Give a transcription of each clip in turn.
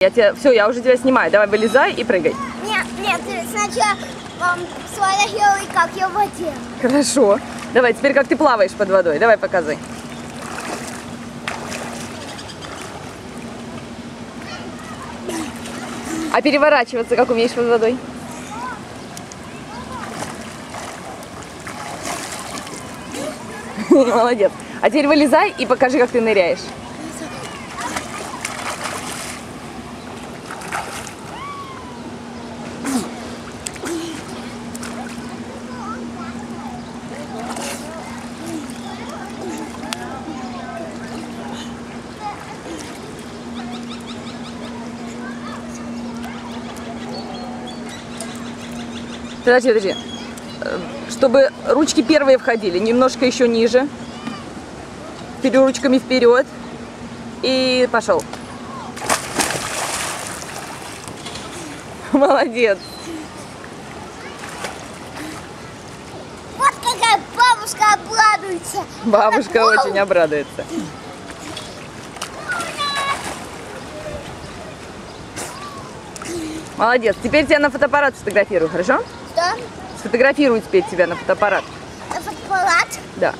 Я тебя, все, я уже тебя снимаю. Давай вылезай и прыгай. Нет, нет, сначала um, сфотографируй, как я в воде. Хорошо. Давай, теперь как ты плаваешь под водой. Давай показывай. А переворачиваться как умеешь под водой? Молодец. А теперь вылезай и покажи, как ты ныряешь. Подожди, подожди. Э, Чтобы ручки первые входили, немножко еще ниже. Вперед, ручками вперед. И пошел. Молодец. Вот какая бабушка обрадуется. Бабушка Вау! очень обрадуется. Молодец. Теперь тебя на фотоаппарат сфотографирую, хорошо? Что? Сфотографирую теперь тебя на фотоаппарат. На фотоаппарат? Да.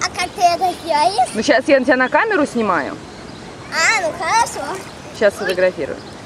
А как ты это делаешь? Ну сейчас я тебя на камеру снимаю. А, ну хорошо. Сейчас сфотографирую.